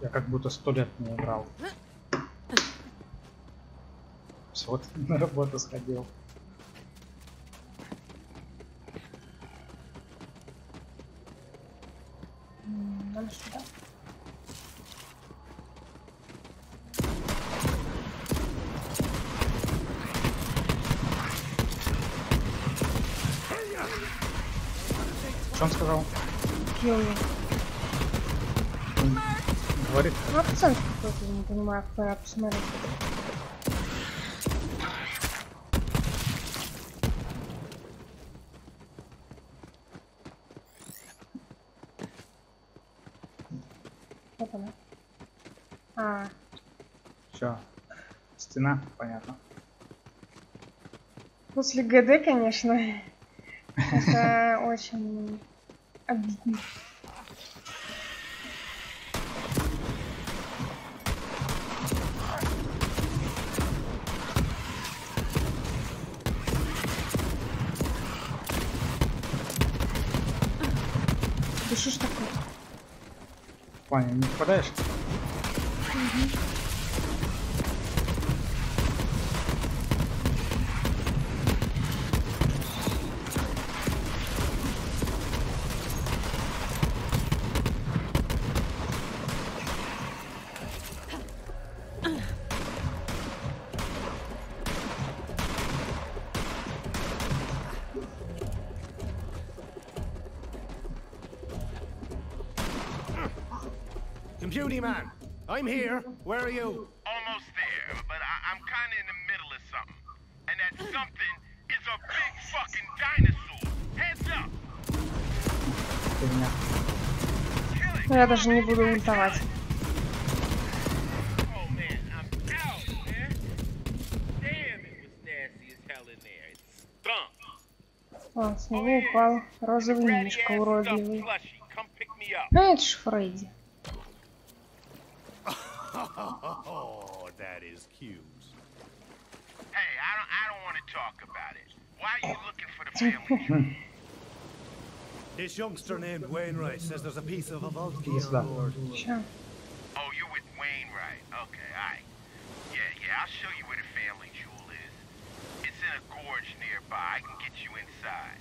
Я как будто сто лет не играл. Вот на работу сходил. М, Надо сюда. Что он сказал? Kill me. Он акцент какой-то, не понимаю, пора посмотреть. Вот она. А, что? Стена, понятно. после ГД, конечно, это очень обидно. Да что ж такое? Ваня, не попадаешь? I'm here. Where are you? Almost there, but I, I'm kind of in the middle of something. And that something is a big fucking dinosaur. Heads up! Ну, я даже не буду ультовать. Oh man, I'm out, man. Damn, it was nasty as hell in there. It stunk. О, с него упал розовый мишка уродливый. Ну, ж Фредди. Oh, that is cute. Hey, I don't, I don't want to talk about it. Why are you looking for the family? this youngster named Wainwright says there's a piece of a vault on board. Sure. Oh, you're with Wainwright. Okay, alright. Yeah, yeah, I'll show you where the family jewel is. It's in a gorge nearby. I can get you inside.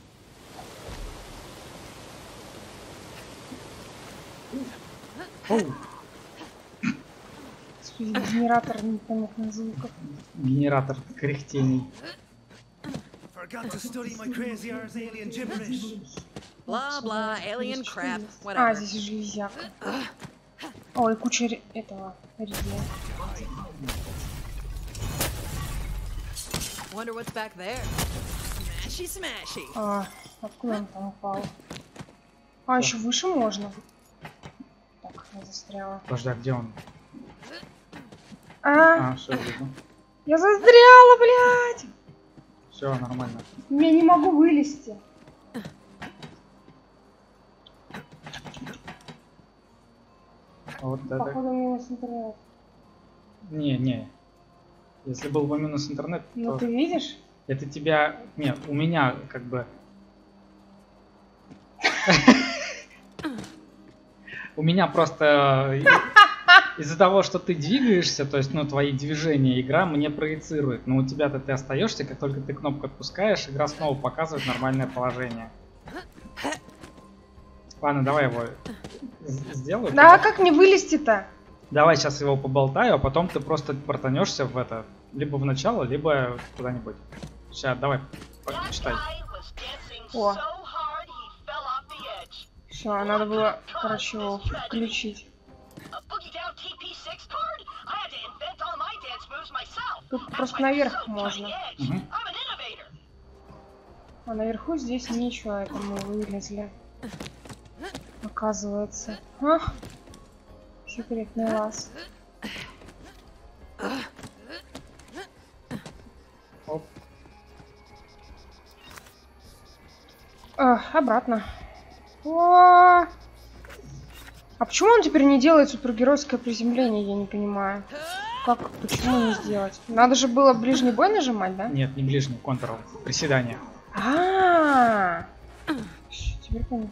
Oh. Генератор непонятных звуков. генератор кряхтений. Ars alien crap, А, whatever. здесь железяка. Ой, куча этого редия. Wonder what's back there. Smashy, smashy. А, откуда он там упал? А, еще выше можно. Так, я застряла. Подожди, а где он? А, А, все, видно. я застряла, блядь! Все, нормально. Я не могу вылезти. А вот это... Походу минус интернет. Не, не. Если был бы минус интернет, Ну то ты видишь? это тебя... Не, у меня как бы... У меня просто и- из-за того, что ты двигаешься, то есть, ну, твои движения, игра мне проецирует. Но у тебя-то ты остаешься, как только ты кнопку отпускаешь, игра снова показывает нормальное положение. Ладно, давай его сделаю. Да, а как мне вылезти-то? Давай сейчас его поболтаю, а потом ты просто портанешься в это, либо в начало, либо куда-нибудь. Сейчас, давай, читай. О. Все, надо было, короче, его включить. Тут просто наверх можно. А наверху здесь ничего, это мы вылезли. Оказывается. А? Секретный лаз. Оп. А, обратно. О! А почему он теперь не делает супергеройское приземление, я не понимаю. Как, почему не сделать? Надо же было ближний бой нажимать, да? Нет, не ближний, контрол. Приседание. А, теперь понятно.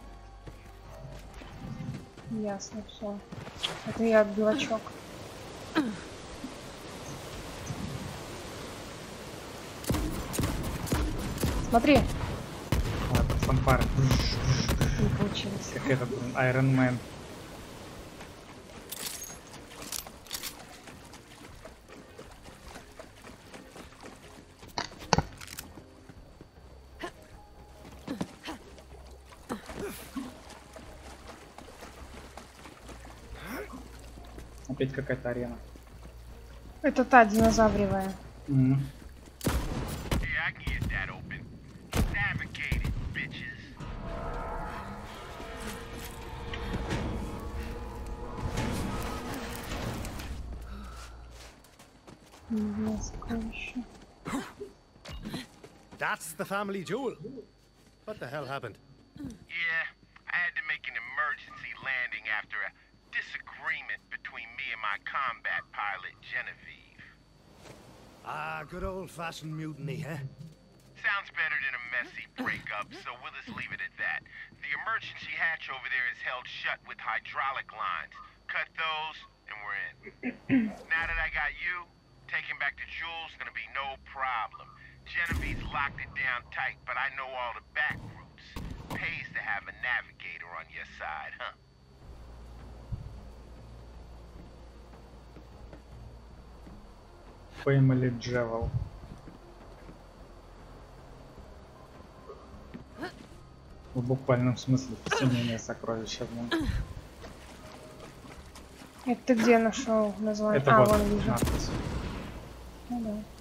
Ясно, все. Это я дурачок. Смотри, А, под фанфары. не получилось. Как этот Iron Man. Опять какая-то арена. Это та динозавривая. Сокровище. That's the family jewel. What the hell happened? Yeah, combat pilot, Genevieve. Ah, good old-fashioned mutiny, eh? Sounds better than a messy breakup, so we'll just leave it at that. The emergency hatch over there is held shut with hydraulic lines. Cut those, and we're in. now that I got you, taking back the jewels is gonna be no problem. Genevieve's locked it down tight, but I know all the back routes. Pays to have a navigator on your side, huh? Family Jewel. В буквальном смысле семейное сокровище. блин. Это ты где нашел название? Это а, вот вон вижу. надпись. Ну да.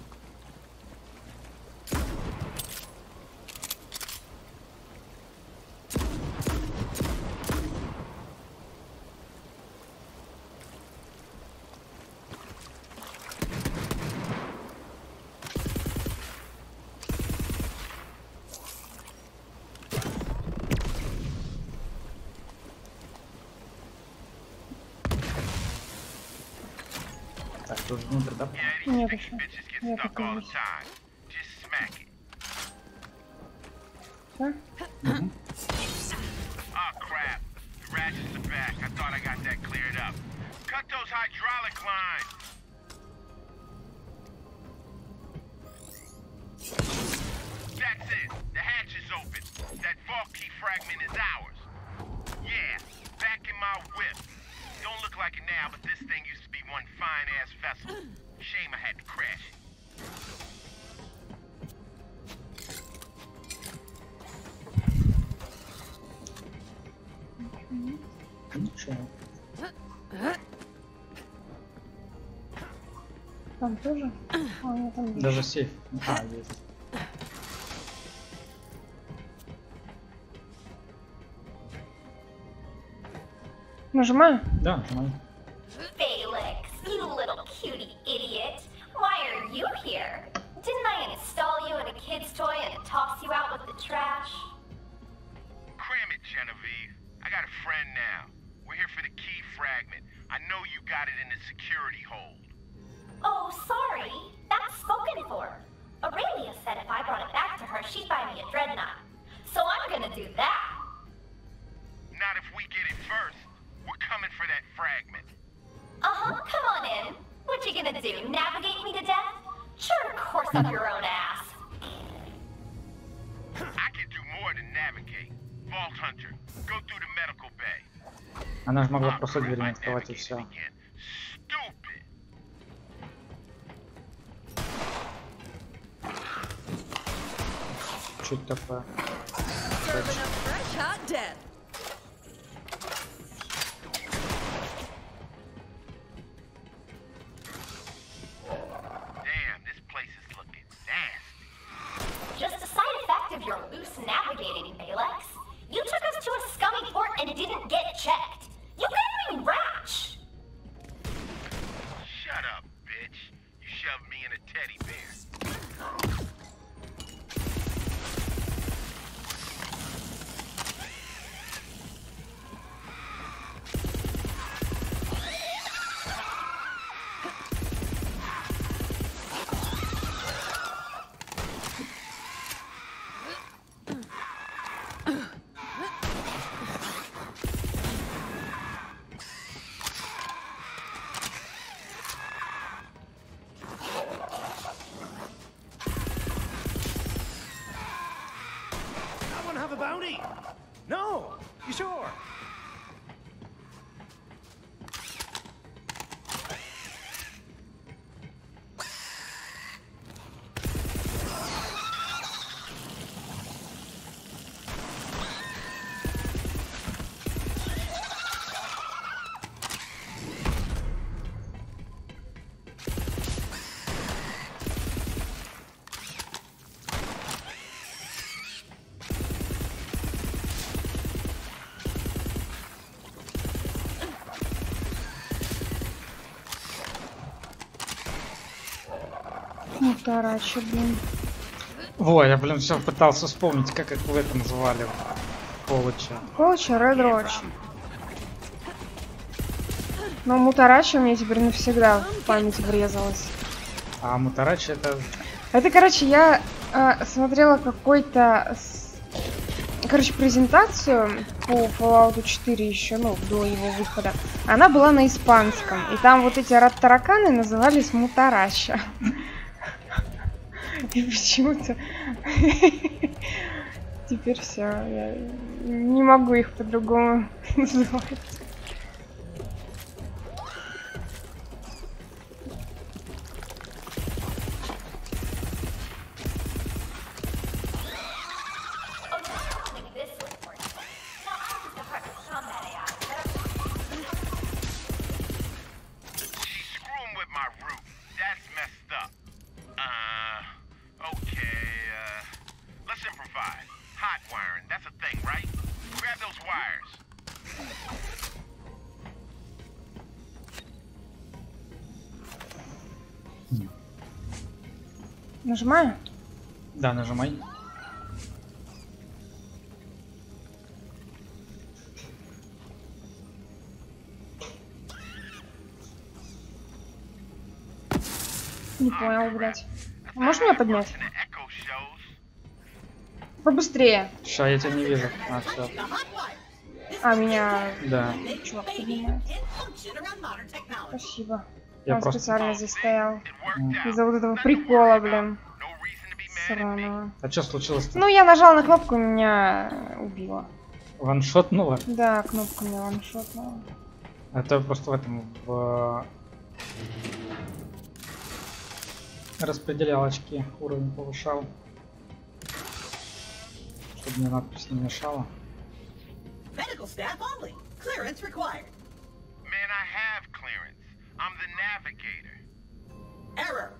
all the time. Ничего. Там тоже? А, нет, там есть. Даже сейф. А, есть. Нажимаю? Да, нажимай. she'd buy me a dreadnought. So I'm gonna do that. Not if we get it first. We're coming for that fragment. Uh-huh, come on in. What you gonna do, navigate me to death? Sure, course up your own ass. I can do more than navigate. Vault Hunter, go through the medical bay. Она же могла Ah, просто crap, дверь не I открывать и navigated все. again. Что это такое? Мутарача, блин. Во, я, блин, все пытался вспомнить, как их в этом звали. Полыча. Колча, Ред Роч. Но Мутарача мне теперь навсегда в память врезалась. А Мутарачи это... Это, короче, я э, смотрела какой-то, с- короче, презентацию по Fallout 4 еще, ну, до его выхода. Она была на испанском, и там вот эти рад-тараканы назывались Мутарача. И почему-то теперь все, я не могу их по-другому называть. Нажимаю? Да, нажимай. Не понял, блядь. А Можешь меня поднять? Побыстрее. Ща, я тебя не вижу. А, всё. А, меня Да. чувак поднимает. Спасибо. Я Он просто... специально здесь стоял. Из-за вот этого прикола, блин. Сраного. А что случилось-то? Ну, я нажал на кнопку, меня убило. Ваншотнуло? Да, кнопка меня ваншотнула. Это просто в этом, в... Распределялочки уровень повышал. Чтобы мне надпись не мешала. Medical staff only. Clearance required. Man, I have clearance. I'm the navigator. Error.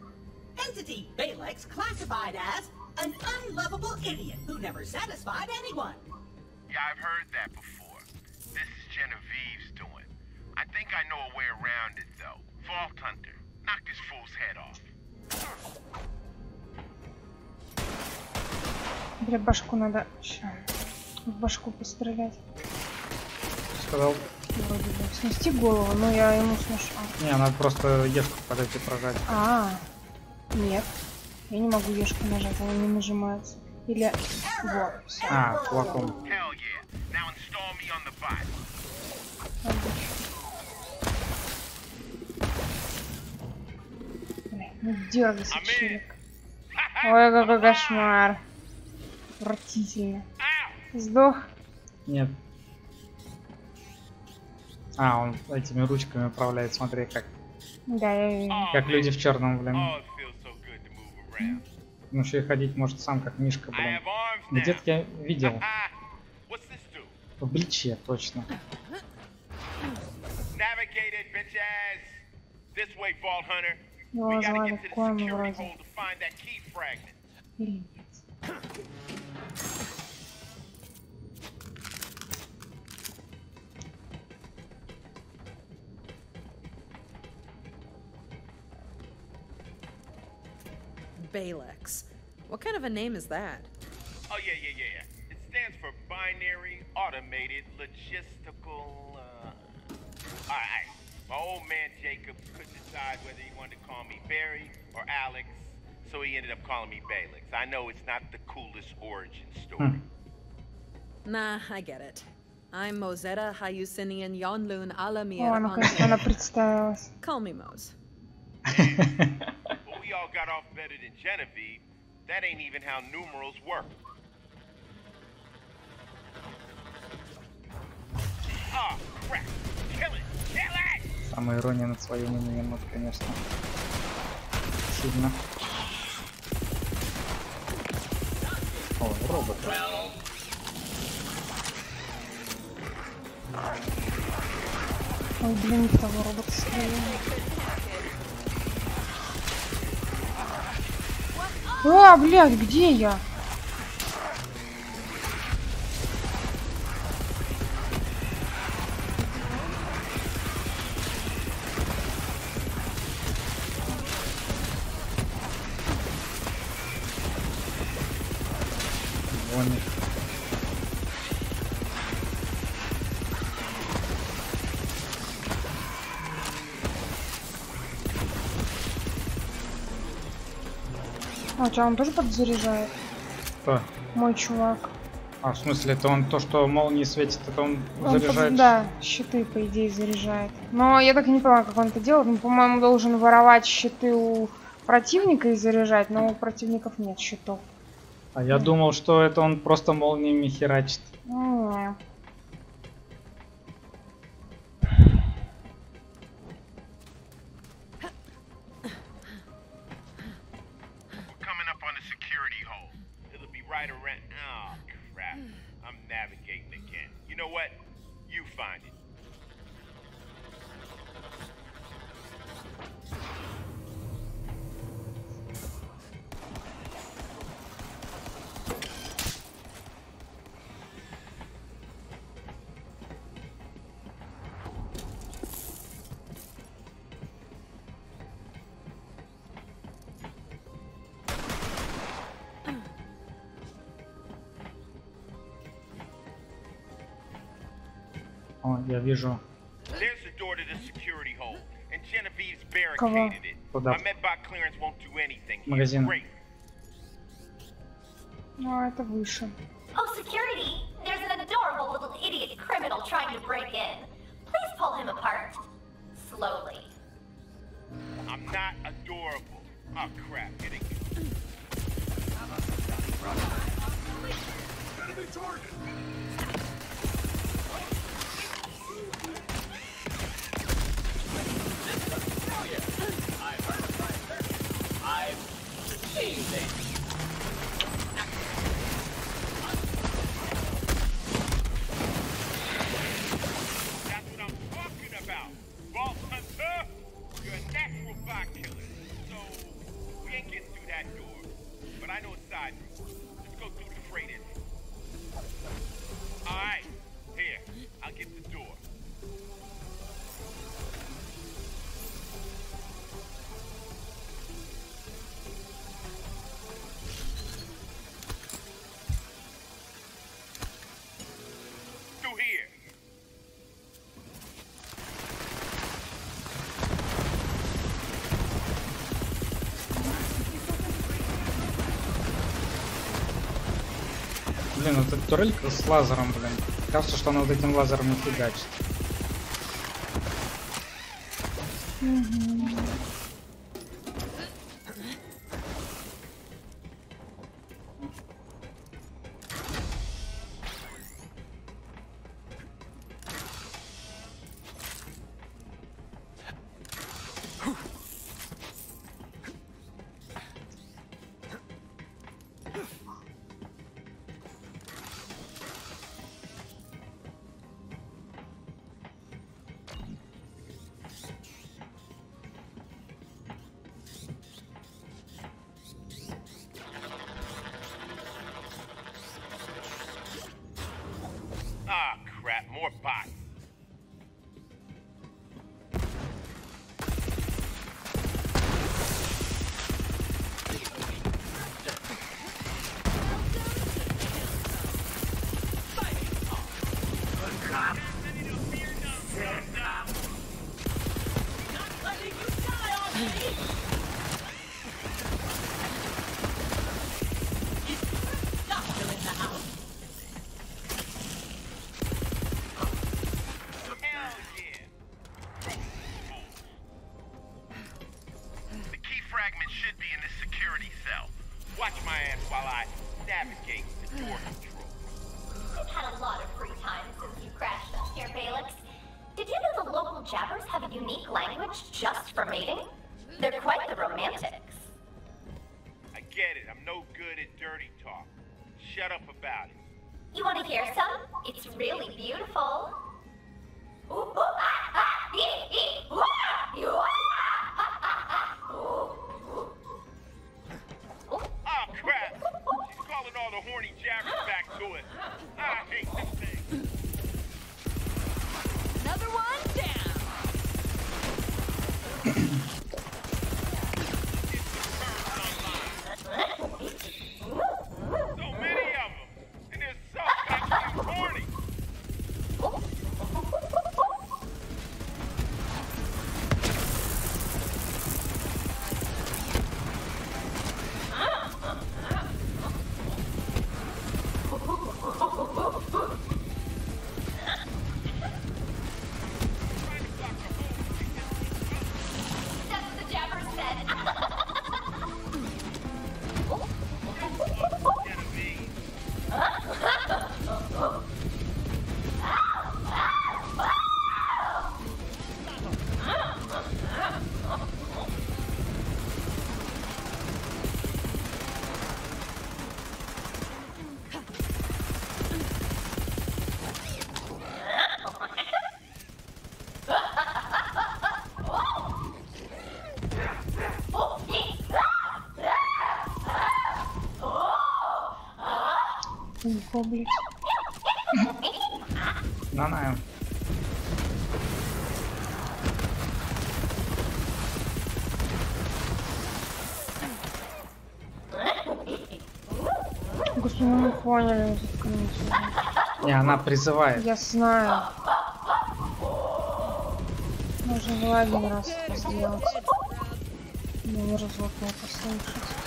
Entity Balex classified as an unlovable idiot who never satisfied anyone. Yeah, I've heard that before. This is Genevieve's doing. I think I know a way around it, though. Vault Hunter. Knock this fool's head off. Бля, башку надо... Ща. В башку пострелять. Сказал, Вроде бы. Снести голову, но я ему сношу. не, надо просто ешку подойти прожать. А, нет. Я не могу ешку нажать, она не нажимается. Или... Вот. А, кулаком. Ну дергайся, челик. Ой, какой кошмар. Отвратительно. Сдох. Нет. А, он этими ручками управляет, смотри, как, Да, я вижу. как люди в черном, блин. Ну еще и ходить может сам, как Мишка, блин. Где-то я видел. В Бличе, точно. Navigate it, bitch ass. Balex. What kind of a name is that? Oh yeah, yeah, yeah, yeah. It stands for binary automated logistical. Uh... All right. My old man Jacob couldn't decide whether he wanted to call me Barry or Alex, so he ended up calling me Balix. I know it's not the coolest origin story. Nah, I get it. I'm Mozetta Hayusinian Yonlun Alamir. О, она, конечно, она представилась. Call me Mose. y'all got off better than Genevieve. That ain't even how numerals work. Ah, crap! Kill it! Kill it! Самая ирония над своим именем, вот, конечно. Сильно. О, робот. Ой, блин, того робота стреляет. А, блядь, где я? А, что, он тоже подзаряжает? Кто? Мой чувак. А, в смысле, это он то, что молнии светит, это он, Он под- заряжает? да, щиты, по идее, заряжает. Но я так и не поняла, как он это делает. Он, по-моему, должен воровать щиты у противника и заряжать, но у противников нет щитов. А я думал, что это он просто молниями херачит. Не. Know what? You find and Genevieve's Кого? barricaded it. Куда? My medbot clearance won't do anything. here. Магазин. Great. Ну, а это выше. Oh, security! There's an adorable little idiot criminal trying to break in. Please pull him apart. Slowly. I'm not adorable. Oh, crap. Hitting That's what I'm talking So, we ain't getting through that door. But I know a side route. Блин, эта турелька с лазером, блин. Кажется, что она вот этим лазером не фигачит. Ah, fragment should be in this security cell. Watch my ass while I navigate the door control. You've had a lot of free time since you crashed up here, Balix. Did you know the local jabbers have a unique language? just for mating? They're quite the romantics. I get it. I'm no good at dirty talk. Shut up about it. You want to hear some? It's really beautiful. Ooh, ooh, ah, horny back to it. I hate Легко, блядь. Знаю. Господи, ну мы поняли вот. И она призывает. Я знаю. Нужно было один раз сделать. Но не разок не послушать.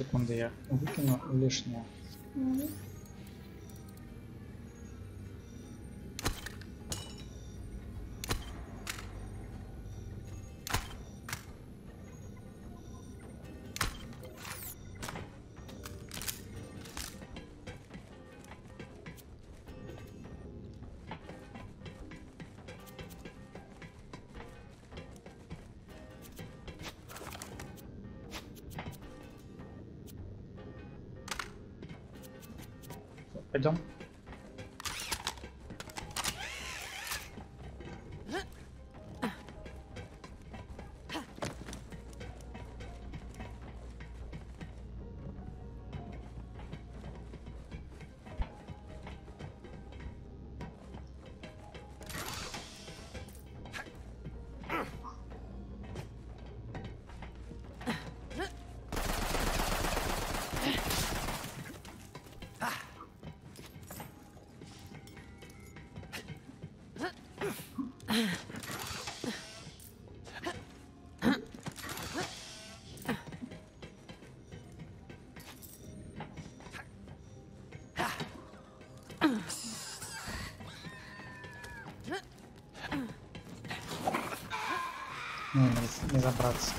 Секунды я выкину лишнее. Пойдем. Не, не, забраться.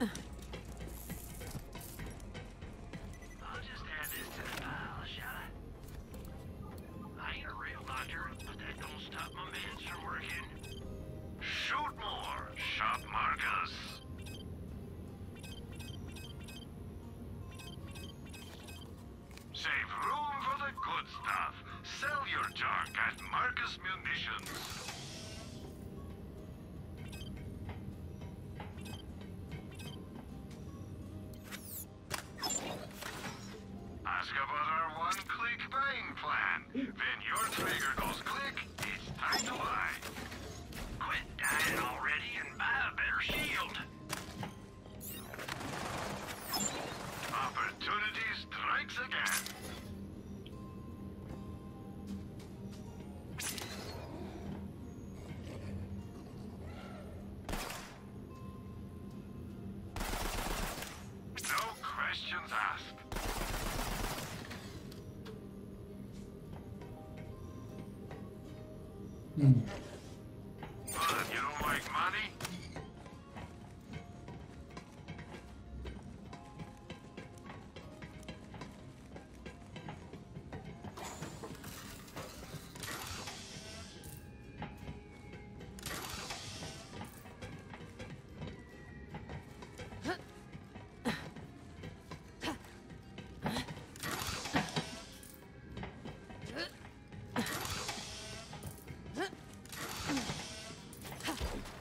Ugh. 嗯。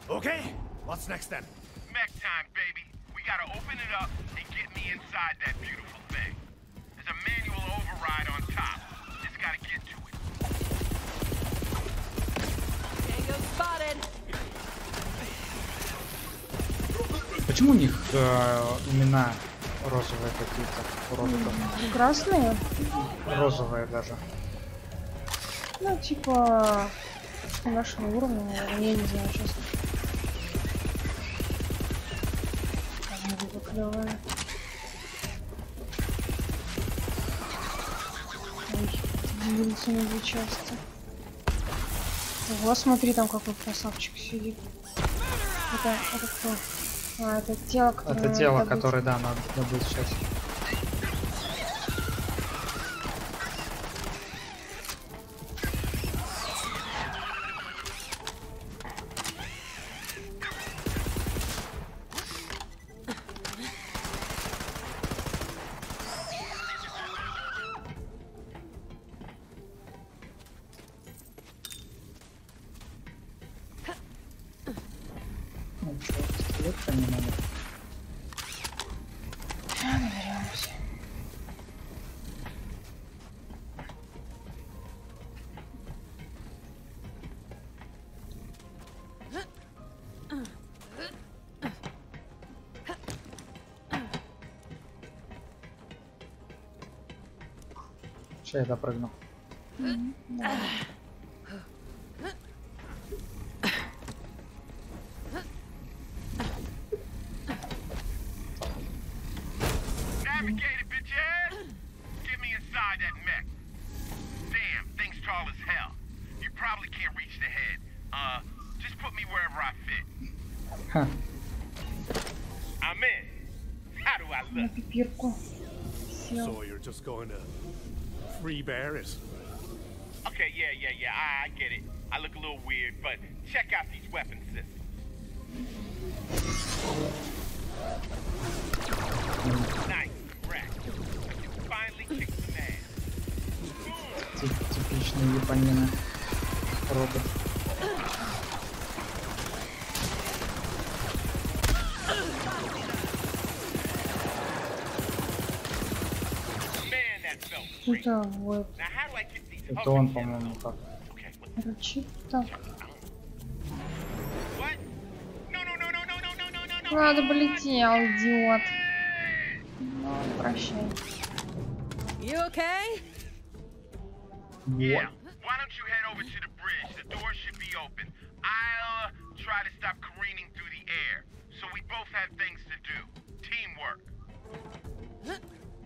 Okay, what's next then? Mech time, baby. We gotta open it up and get me inside that beautiful thing. There's a manual override on top. Just gotta get to it. Tango spotted. Почему у них э, имена розовые какие-то у роботов? Красные? Розовые даже. Ну, типа... Что нашего уровня, я не знаю, честно. Клевая. Ой, удивился на две части. Ого, смотри, там какой красавчик сидит. Это, это кто? А, это тело, которое... Это надо тело, добыть. которое, да, надо добыть сейчас. Сейчас я допрыгну. Тип типичный японина робот. Это вот. Это он, по-моему, как. Короче, так. Ладно, полетел, идиот. refreshing. You okay? Yeah. Why don't you head over to the bridge? The door should be open. I'll uh, try to stop careening through the air. So we both have things to do. Teamwork.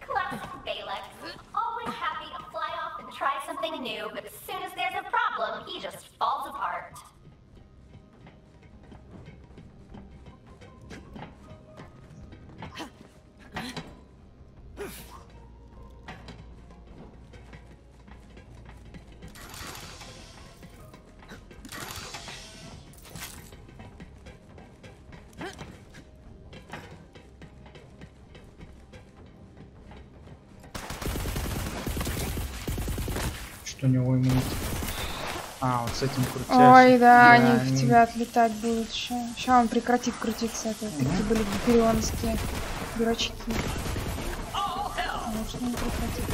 Clever Balex. Always happy to fly off and try something new, but as soon as there's a problem, he just falls apart. Него имеет? А, вот с этим крутясь. Ой, да, они в тебя отлетать будут еще. Сейчас он прекратит крутиться. Это такие были гиперионские дурачки. Конечно, не прекратит.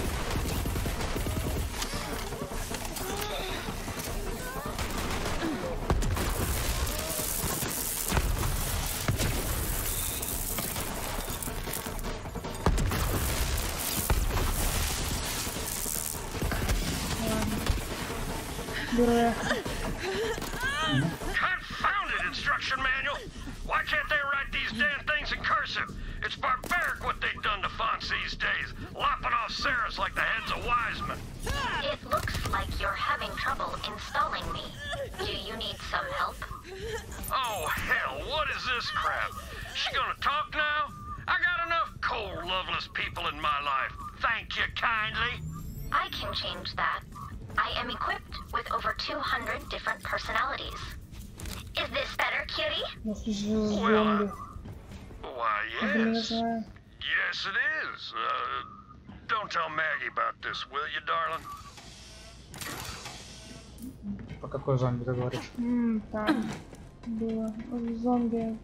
What they've done to fonts these days, lopping off Sarahs like the heads of wise men. It looks like you're having trouble installing me. Do you need some help? Oh, hell, what is this crap? She gonna talk now? I got enough cold, loveless people in my life. Thank you kindly. I can change that. I am equipped with over 200 different personalities. Is this better, cutie? Well, uh, why, yes. Yes, it is. Uh, don't tell Maggie about this, will you, darling? По какой зомби ты говоришь? М, Там было зомби.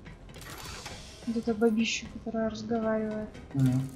Это бабища, которая разговаривает. Мгм.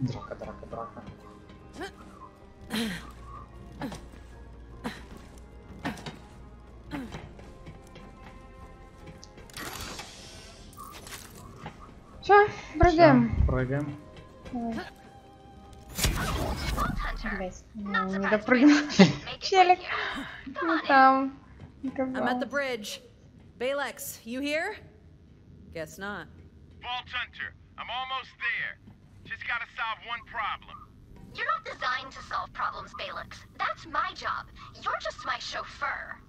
Драка, драка, драка. Все, прыгаем. Всё, Прыгаем. Давай. Hunter. Блять, Not не surprised допрыгнул. Balex didn't make it Челик. with you. Come Ну on in. там. I'm at the Никого. bridge. Balex, you here? Guess not. Vault Hunter, I'm almost there. Gotta solve one problem. You're not designed to solve problems, Balex. That's my job. You're just my chauffeur.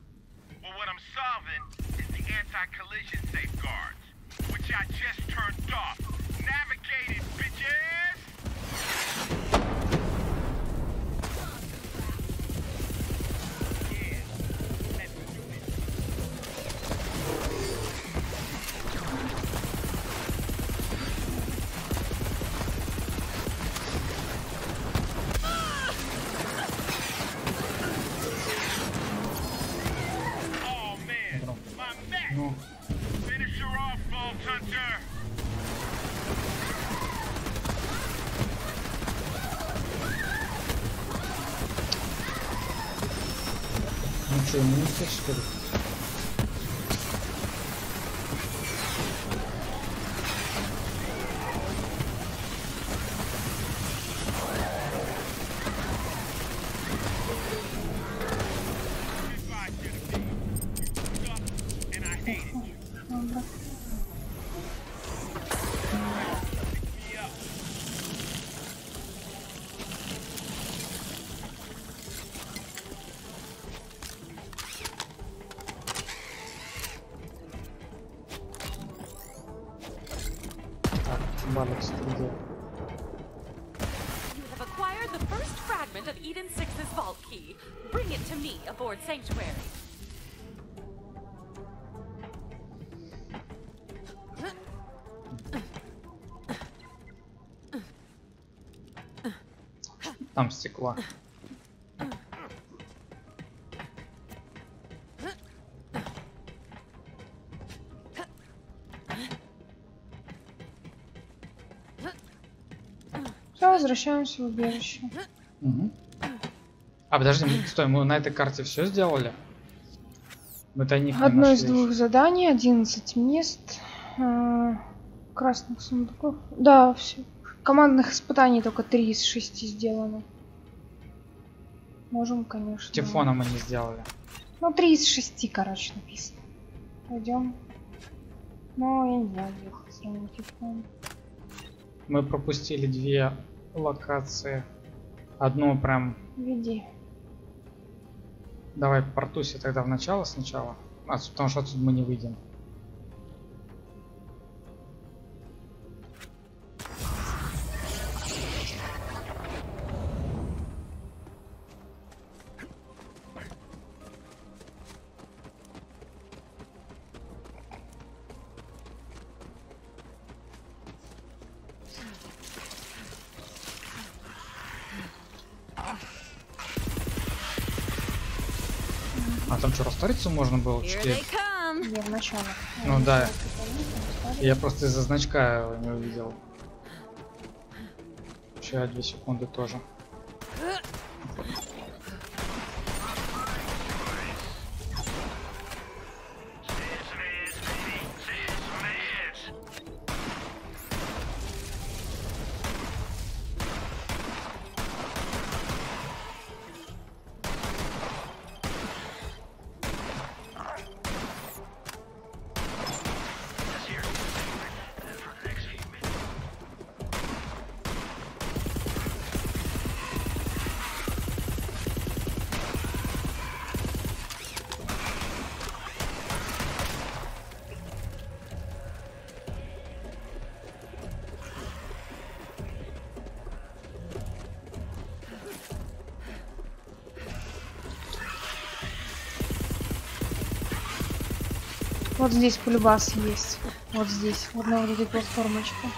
Well, what I'm solving is the anti-collision safeguards, which I just turned off. Navigated, bitches! Так, Балекс, ты где? You have acquired the first fragment of Eden 6's vault key. Bring it to me aboard Sanctuary. Там стекла. Возвращаемся в убежище. Мгм. А подожди, стой, мы на этой карте все сделали? Мы тайник не Одно из двух заданий, 11 мест, э, красных сундуков. Да, все. Командных испытаний только 3 из 6 сделано. Можем, конечно. Тифона мы не сделали. Ну, 3 из 6, короче, написано. Пойдем. Но я не знаю, где телефон. Мы пропустили две локации. Одну прям... Веди. Давай по Портусе тогда в начало сначала. А, потому что отсюда мы не выйдем. Раствориться можно было? В начало? Ну да. Я просто из-за значка его не увидел. Еще две секунды тоже. Вот здесь полюбас есть. Вот здесь. Вот на вот этой платформочке.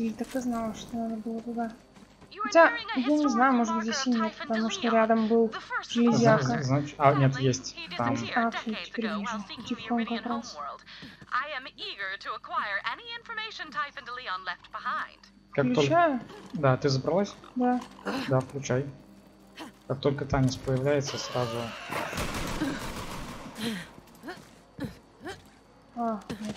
Проходили, так и знала, что надо было туда. Хотя, я не знаю, может быть здесь и нет, потому что рядом был железяка. Зна- Значит, а, нет, есть. Там. А, всё, теперь вижу. Тифон как раз. Только... Да, ты забралась? Да. Да, включай. Как только танец появляется, сразу А, Man,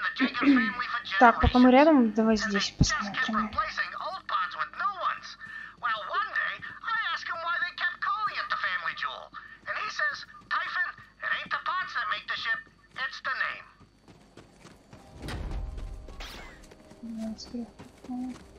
the Jacobs family for Так, пока мы рядом, давай здесь посмотрим. old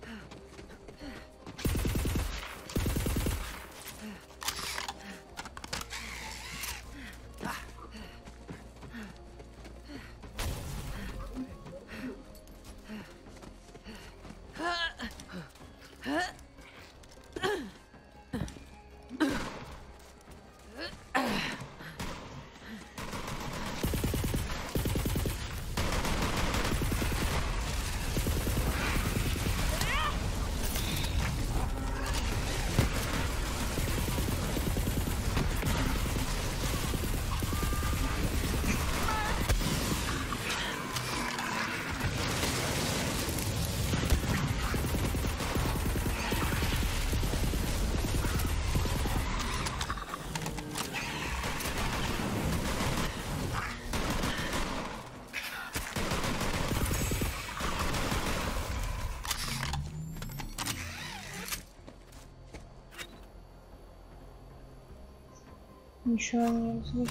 Ничего нет здесь.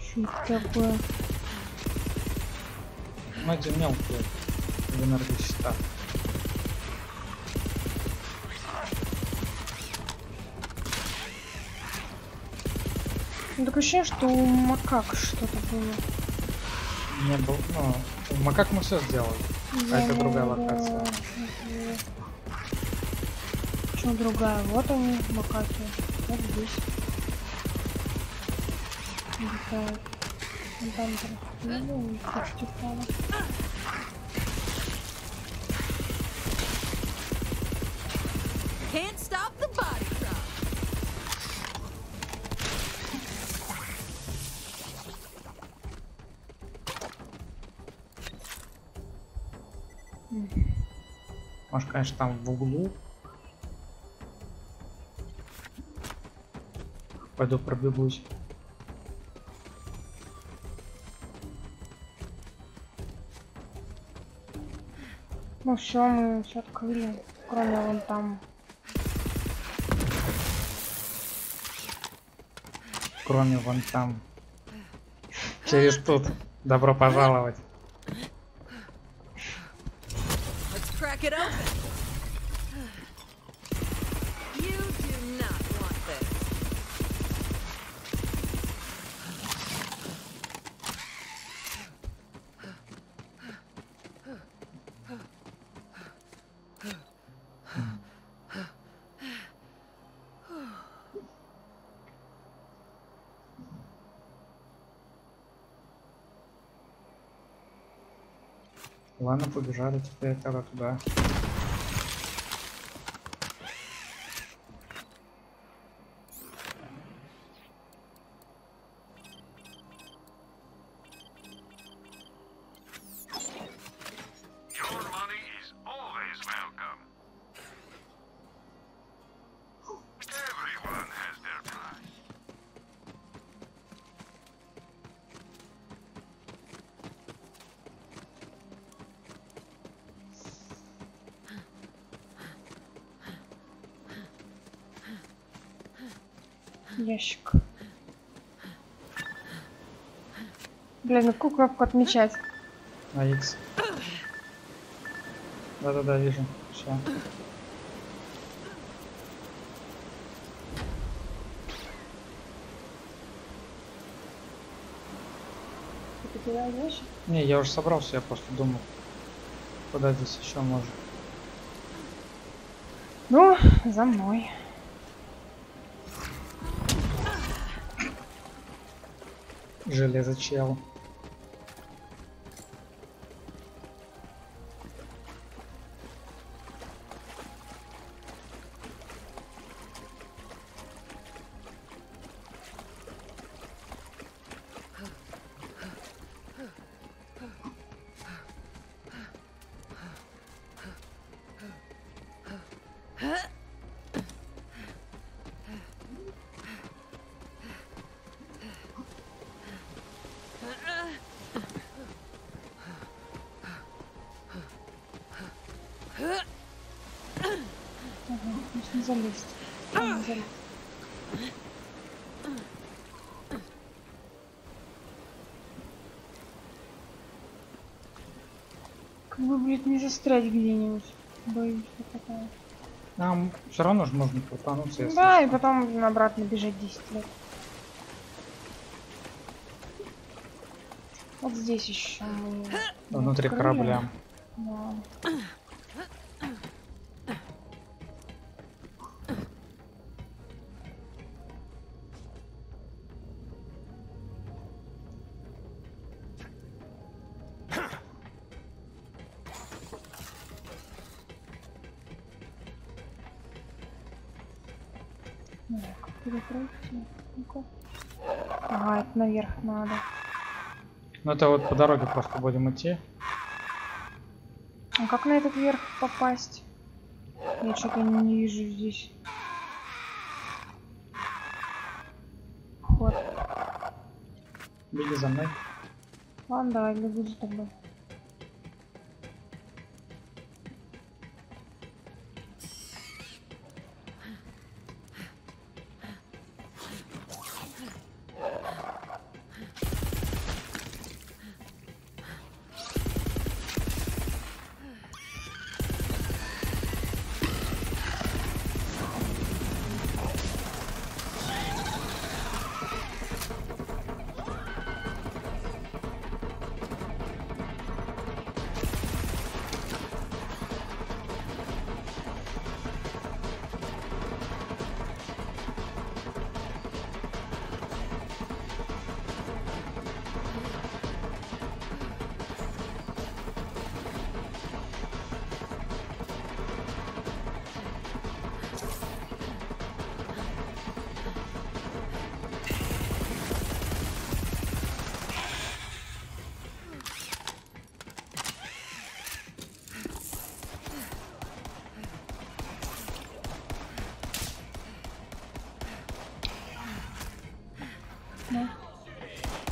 Что это такое? Эти мелкие в энергосчета. Такое ощущение, что у макак что-то было. Не был, ну, макак мы все сделали. А это другая локация. Почему другая? Вот они, макаки. Вот здесь. Летают. Ну, Там ну, у них почти впало. Can't stop the Может, конечно, там в углу. Пойду пробегусь. Ну все, мы все открыли. Кроме вон там. Кроме вон там. Через тут. Добро пожаловать. Ладно, побежали теперь тогда туда. Блин, на какую кнопку отмечать? На X. Да-да-да, вижу. Все. Не, я уже собрался, я просто думал, куда здесь еще можно. Ну, за мной. Железочел. Ага, бы, блядь, не застрять где-нибудь. Боюсь, что такое. Нам все равно же можно крутануться, если Да, и потом обратно бежать 10 лет. Вот здесь еще Внутри корабля. Да. Наверх надо. Ну это вот по дороге просто будем идти. А как на этот верх попасть? Я что-то не вижу здесь. Вход. Беги за мной. Ладно, давай бегу за тобой.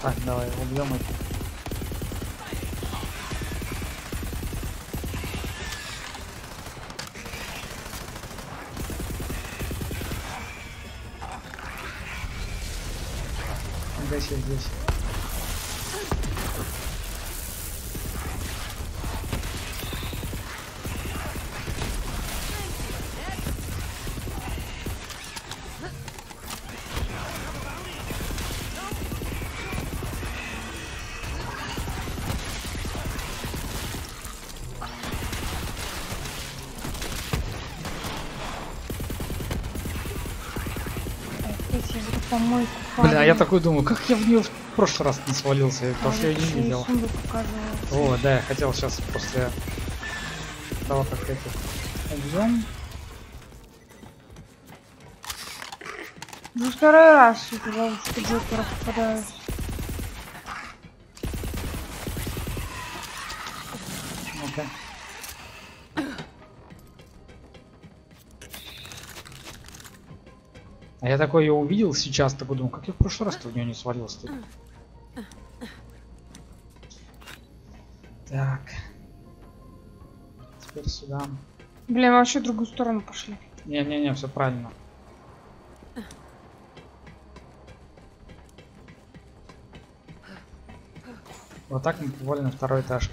Так, давай, убьем их. Эти помойку Бля, я такой думаю, как я в нее в прошлый раз не свалился, потому что я не видел. О, да, я хотел сейчас после того, как этих убьем. Ну второй раз в эту ловушку Джокера попадаюсь. Я такой ее увидел сейчас, такой думаю, как я в прошлый раз в нее не свалился. Так. Теперь сюда. Блин, мы вообще в другую сторону пошли. Не-не-не, все правильно. Вот так мы на второй этаж.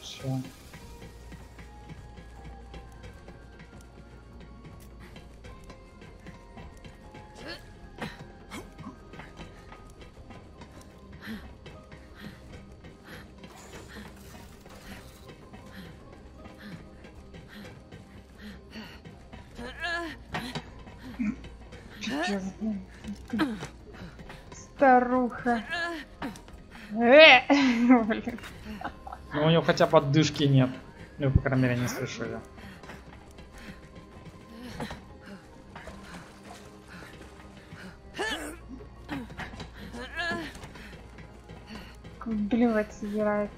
Все. Старуха. него хотя бы отдышки нет. Ну, по крайней мере, не слышу ее. Блевать собирается.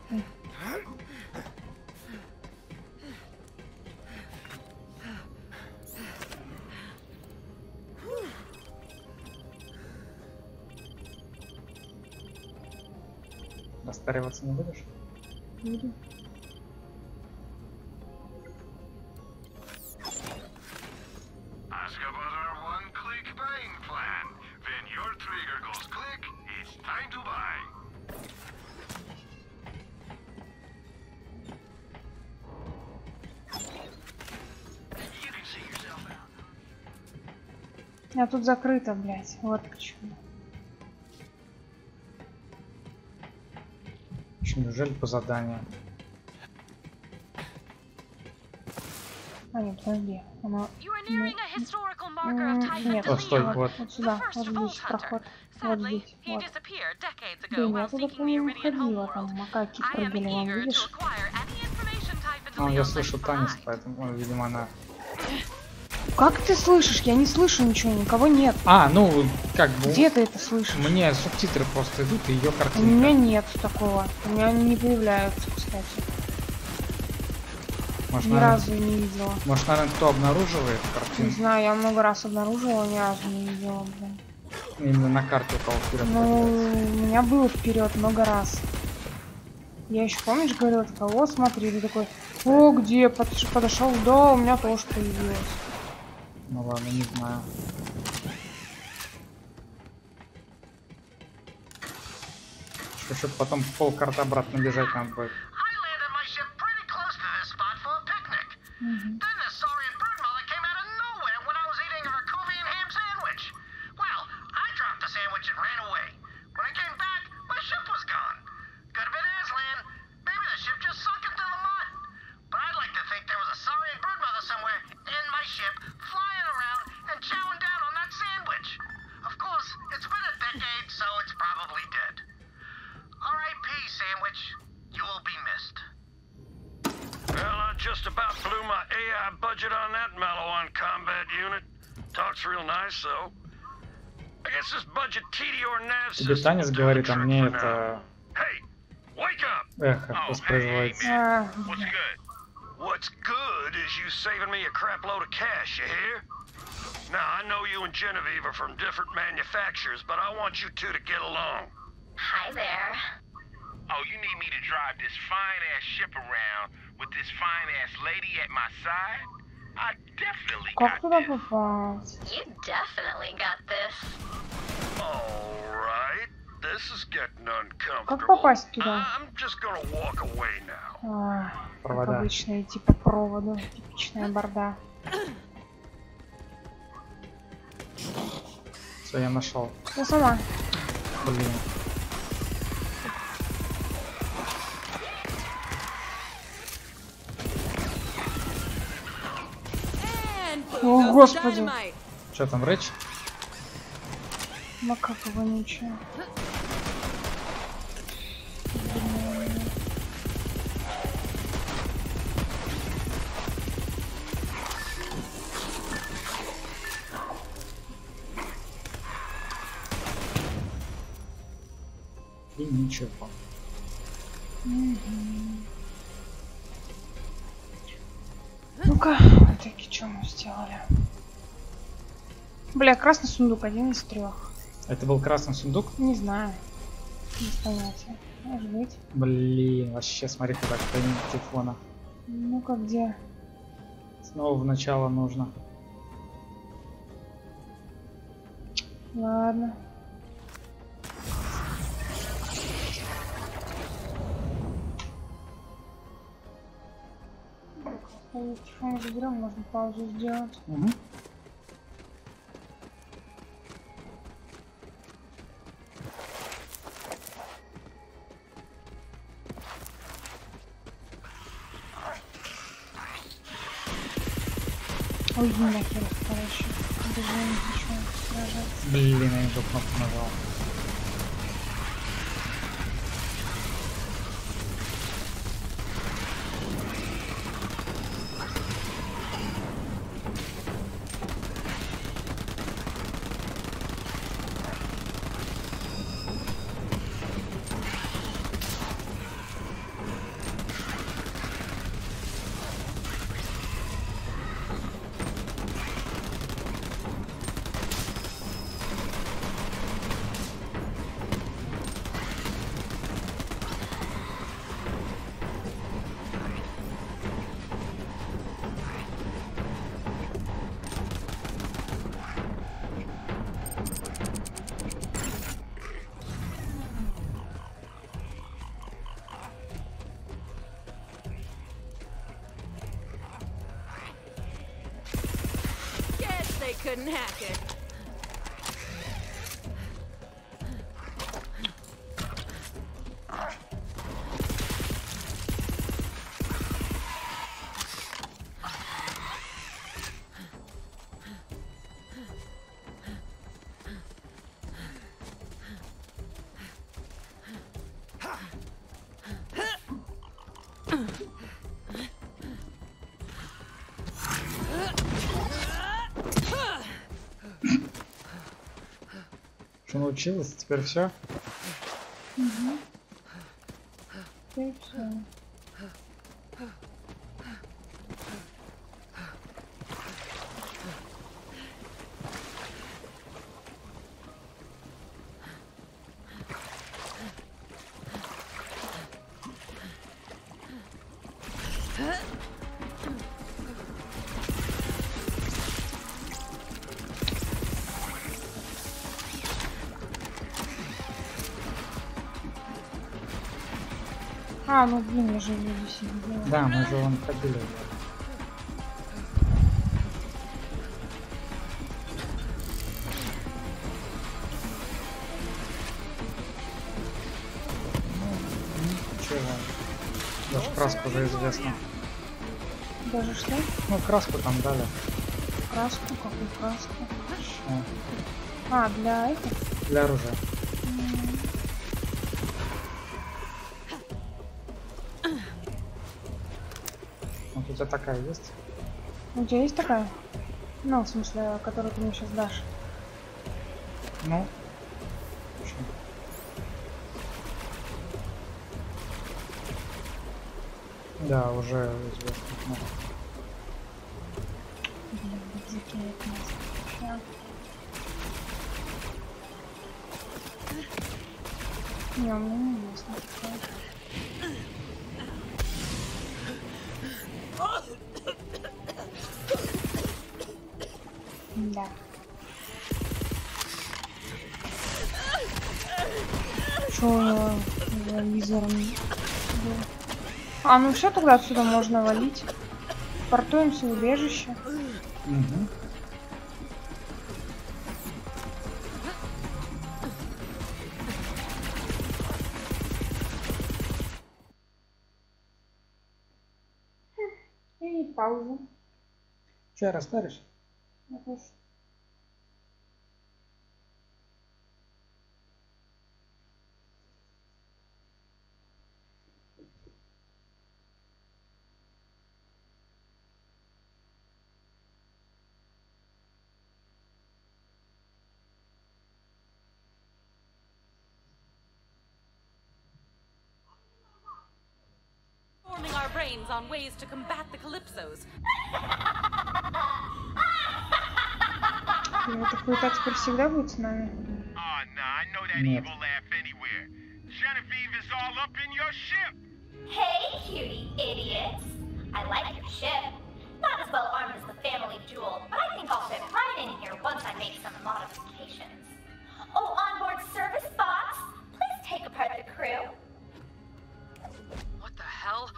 Состариваться не будешь? Тут закрыто, блядь. Вот почему. Еще неужели по заданию? А, нет, подожди. Typhon Нет, О, стой, вот. вот сюда. Вот здесь проход. Вот здесь. Вот. Блин, я туда, по-моему, ходила. Там макаки прыгали, видишь? Typhon Ну, я слышу танец, поэтому, видимо, она... Как ты слышишь? Я не слышу ничего, никого нет. А, ну, как бы... Где ты это слышишь? Мне субтитры просто идут, и ее У картинка. меня нет такого. У меня они не появляются, кстати. Может, Ни наверное, разу не видела. может, наверное, кто обнаруживает Не картинку? знаю, я много раз обнаружила, ни разу не видела, блин. Именно на карте у кого вперед Ну, у меня было вперед много раз. Я еще, помнишь, говорила, такая, вот смотри, ты такой, о, где, Подош- подошел, да, у меня тоже появилось. Ну ладно, не знаю. Чтобы потом пол карты обратно бежать надо будет. танец is говорит, а doing the мне trick for now. это Hey, wake up! эхо Oh, hey, hey, воспроизводится. man. А, What's бля. good? What's good is you saving me a crap load of cash, you hear? Now, I know you and Genevieve are from different manufacturers, but I want you two to get along. Hi there. Oh, you need me to drive this fine ass ship around with this fine ass lady at my side? Как got туда this. попасть? You definitely got this. Alright, this is getting uncomfortable. Как попасть туда? I'm just gonna walk away now. А, как Провода. обычно идти по проводу. Типичная борда. Все, я нашел. Я сама. Блин. О, господи. Что там, Рэч? Макака вонючая. И ничего. Сделали? Бля, красный сундук один из трех. Это был красный сундук? Не знаю. Без понятия. Может быть. Блин, вообще смотри, куда хранить телефона. Ну-ка, где? Снова в начало нужно. Ладно. Сходить, Телефон заберем, можно паузу сделать. Угу. Ой, нахер, короче. Даже не хочу сражаться. Блин, я не ту кнопку нажал. Couldn't hack it. Научилась? Теперь все? И всё. А, ну блин, я же ее здесь не. Да, мы же вон ходили. Ну. Даже краску уже известно. Даже что? Ну, краску там дали. Краску? Какую краску? Ну, А, для этих? для оружия. Вот у такая есть? У тебя есть такая? Ну, в смысле, которую ты мне сейчас дашь. Ну. Да, уже известно. Ну, Блин, нас. Не, у меня не ясно. такое. Да. Чё за визор? был? А, ну все, тогда отсюда можно валить. Портуемся в убежище. Мгм. Чай расставишь? Вопрос. Forming our brains on ways to combat the Calypsos. И вот такой так теперь всегда будет с нами. Oh, nah, I know that Нет. evil laugh anywhere. Genevieve is all up in your ship. Hey, cutie idiots. I like your ship. Not as well armed as the family jewel, but I think I'll fit right in here once I make some modifications. Oh, onboard service box, please take apart the crew. What the hell?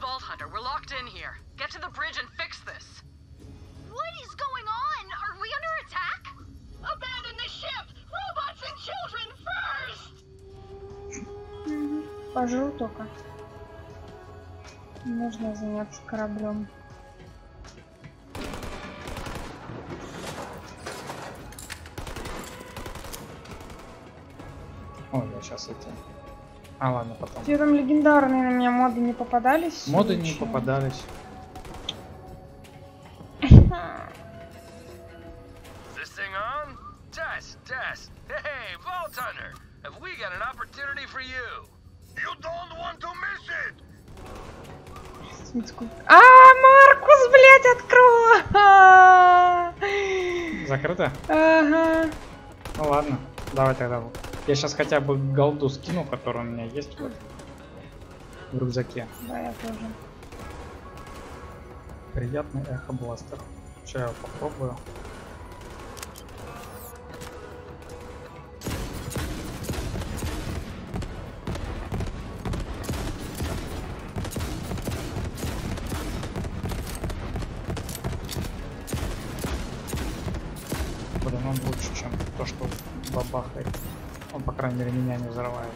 Vault Hunter, we're locked in here. Get to the bridge and fix Пожру только. Нужно заняться кораблем. Ой, я сейчас эти. А, ладно, потом. Тебе там легендарные на меня моды не попадались? Моды не попадались. Я сейчас хотя бы голду скину, которая у меня есть вот в рюкзаке. Да, я тоже. Приятный эхо бластер. Сейчас я попробую. Мере, меня не взрывает.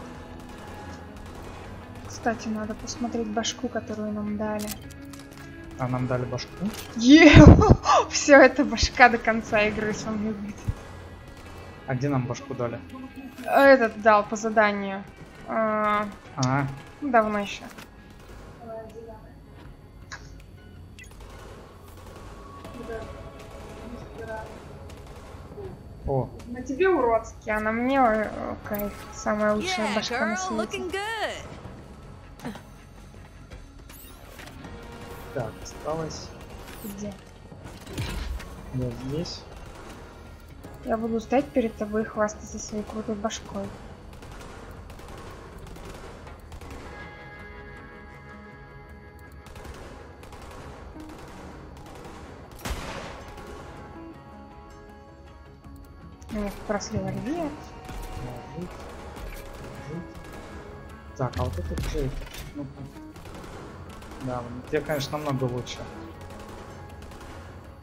Кстати, надо посмотреть башку, которую нам дали. А нам дали башку. Все, это башка до конца игры со мной будет. А где нам башку дали? Этот дал по заданию. А, А, давно еще. Тебе уродский, а на мне э, кайф. Самая лучшая Yeah, башка на girl, свете. looking good. так, осталось. Где? Я здесь. Я буду стоять перед тобой и хвастаться своей крутой башкой. Раз револьвер. Так, а вот этот Джейк. Ну-ка. Да, тебе, конечно, намного лучше.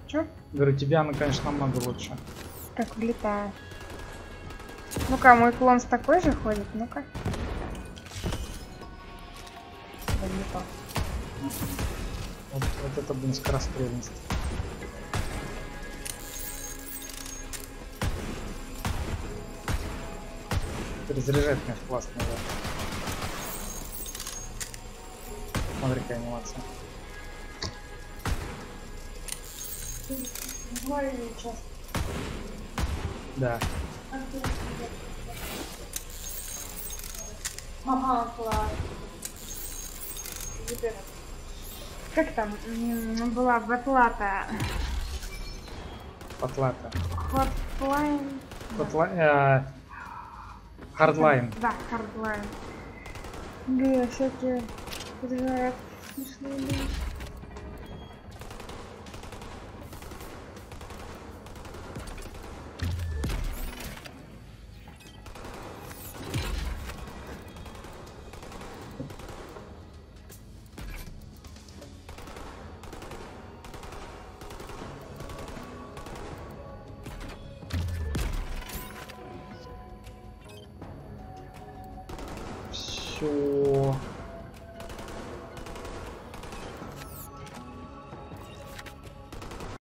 Чё? Говорю, тебе она, конечно, намного лучше. Как влетаю. Ну-ка, мой клон с такой же ходит? Ну-ка. Вот, вот это, блин, скорострельность. Перезаряжать, конечно, классно, да. Смотри, какая анимация. Да. Ага, класс. Как там была батлата? Потлата. Хотлайн? Потла... Хардлайн. Да, хардлайн. Бля, всякие смешные были.